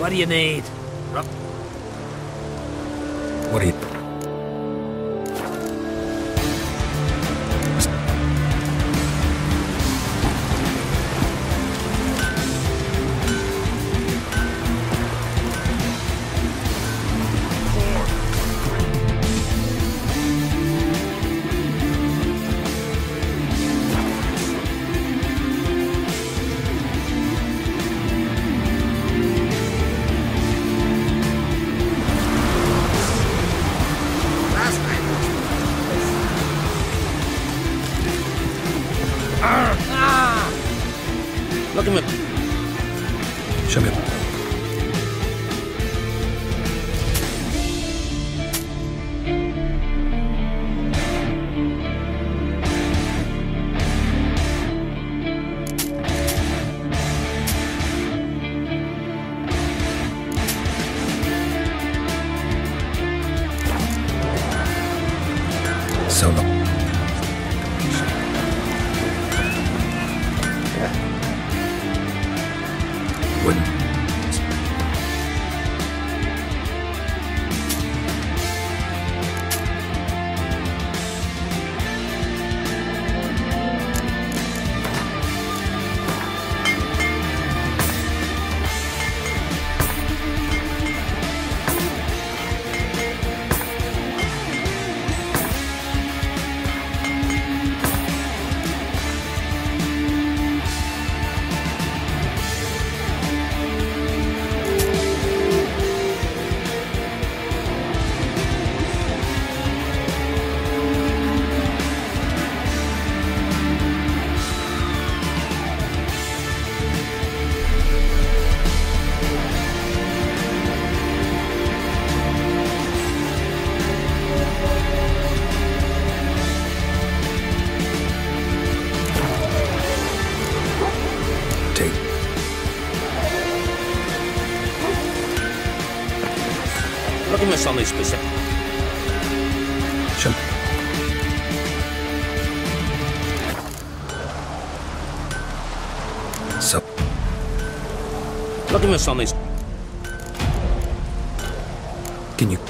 What do you need? Look at me something specific. Show So, Look at me something. can you...